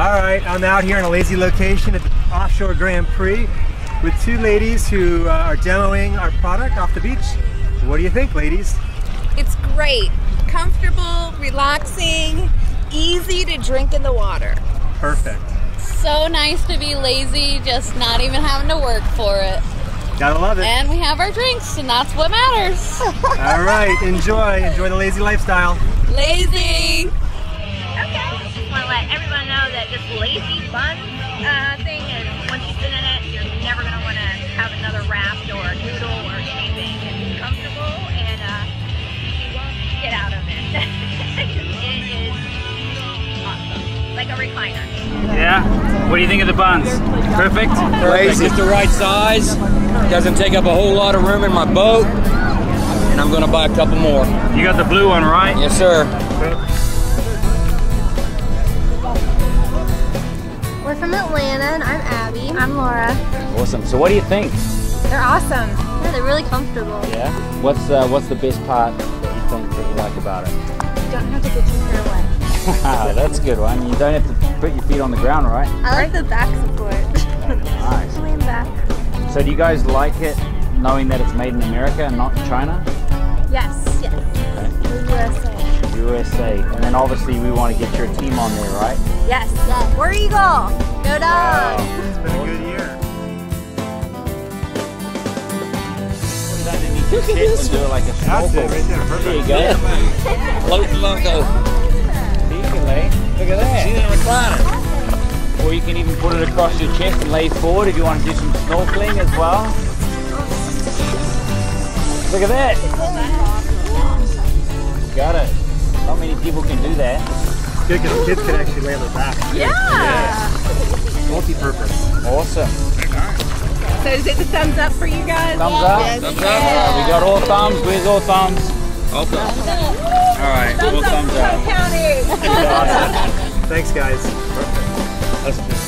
All right, I'm out here in a lazy location at the Offshore Grand Prix with two ladies who uh, are demoing our product off the beach. What do you think, ladies? It's great. Comfortable, relaxing, easy to drink in the water. Perfect. So nice to be lazy, just not even having to work for it. Gotta love it. And we have our drinks, and that's what matters. All right, enjoy. Enjoy the lazy lifestyle. lazy! Okay. Just want to let everyone know that this lazy bun uh, thing is once you sit in it, you're never going to want to have another raft or a noodle or anything. It's comfortable and uh, you won't get out of it. it is awesome. Like a recliner. Yeah. What do you think of the buns? Perfect. Perfect. Just the right size. Doesn't take up a whole lot of room in my boat. And I'm gonna buy a couple more. You got the blue one, right? Yes, sir. From Atlanta, and I'm Abby. I'm Laura. Awesome. So what do you think? They're awesome. Yeah, they're really comfortable. Yeah. What's uh, what's the best part that you think that you like about it? You don't have to get your hair wet. That's a good one. You don't have to put your feet on the ground, right? I like the back support. Nice. Lean back. So do you guys like it knowing that it's made in America and not China? Yes. Yes. The USA. USA. And then obviously we want to get your team on there, right? Yes. Yes. Where Eagle. Go dogs. It's been a good year. Look at this. Do like a That's snorkel. it right there. Perfect. There you go. Float loco. You can lay. Look at that. She's in a recliner. Or you can even put it across your chest and lay forward if you want to do some snorkeling as well. Look at that. Got it. Not many people can do that. Good because kids can actually lay on their back. Yeah. Multi-purpose. Awesome. So is it the thumbs up for you guys? Thumbs up. Yes. Thumbs up. We got all thumbs. Where's all thumbs? Also. All right. All thumbs up. County. Awesome. Thanks, guys. Perfect. Let's